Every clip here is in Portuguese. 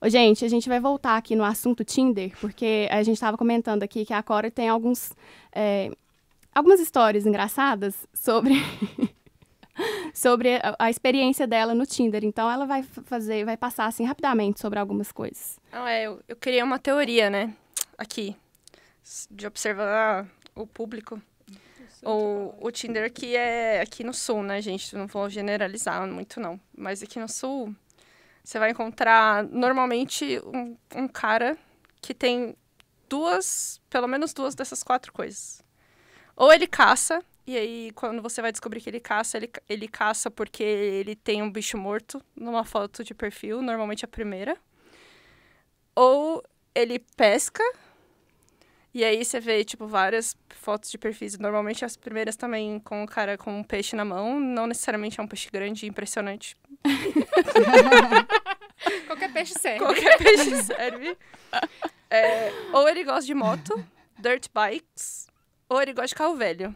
Ô, gente, a gente vai voltar aqui no assunto Tinder, porque a gente estava comentando aqui que a Cora tem alguns, é, algumas histórias engraçadas sobre, sobre a, a experiência dela no Tinder. Então, ela vai fazer, vai passar assim rapidamente sobre algumas coisas. Não, é, eu, eu criei uma teoria, né? Aqui, de observar o público. O, o Tinder aqui é aqui no sul, né, gente? Não vou generalizar muito, não. Mas aqui no sul, você vai encontrar normalmente um, um cara que tem duas, pelo menos duas dessas quatro coisas. Ou ele caça, e aí quando você vai descobrir que ele caça, ele, ele caça porque ele tem um bicho morto numa foto de perfil, normalmente a primeira. Ou ele pesca, e aí você vê, tipo, várias fotos de perfis. Normalmente as primeiras também com o cara com um peixe na mão. Não necessariamente é um peixe grande e impressionante. Qualquer peixe serve. Qualquer peixe serve. É, ou ele gosta de moto, dirt bikes, ou ele gosta de carro velho.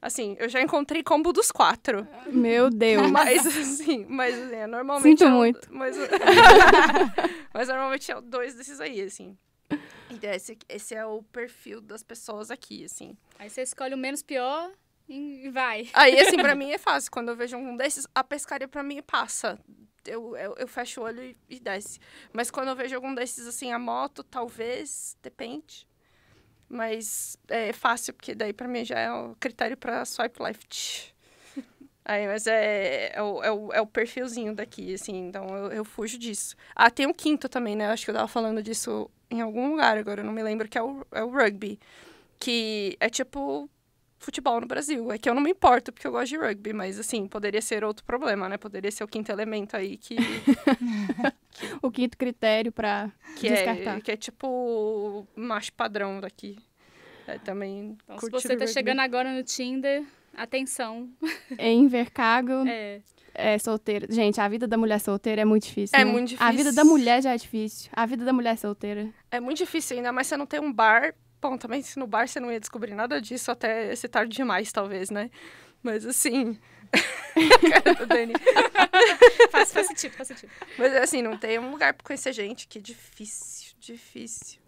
Assim, eu já encontrei combo dos quatro. Meu Deus. Mas, assim, mas assim, é normalmente... Sinto é, muito. Mas, mas normalmente é dois desses aí, assim. Então, esse, esse é o perfil das pessoas aqui, assim. Aí você escolhe o menos pior e vai. Aí, assim, pra mim é fácil. Quando eu vejo um desses, a pescaria pra mim passa. Eu, eu, eu fecho o olho e, e desce. Mas quando eu vejo algum desses, assim, a moto, talvez, depende. Mas é fácil, porque daí pra mim já é o critério pra swipe left. Aí, mas é, é, o, é, o, é o perfilzinho daqui, assim, então eu, eu fujo disso. Ah, tem um quinto também, né? Acho que eu tava falando disso em algum lugar agora, eu não me lembro, que é o, é o rugby. Que é tipo futebol no Brasil. É que eu não me importo, porque eu gosto de rugby, mas assim, poderia ser outro problema, né? Poderia ser o quinto elemento aí que. o quinto critério pra que descartar. É, que é tipo macho padrão daqui. É, também. Então, se você tá rugby. chegando agora no Tinder, atenção. É Invercargo. É é, solteira. Gente, a vida da mulher solteira é muito difícil. É né? muito difícil. A vida da mulher já é difícil. A vida da mulher solteira. É muito difícil, ainda mais você não tem um bar. Bom, também se no bar você não ia descobrir nada disso até ser tarde demais, talvez, né? Mas assim. cara do Dani. faz, faz sentido, faz sentido. Mas assim, não tem um lugar pra conhecer gente, que é difícil, difícil.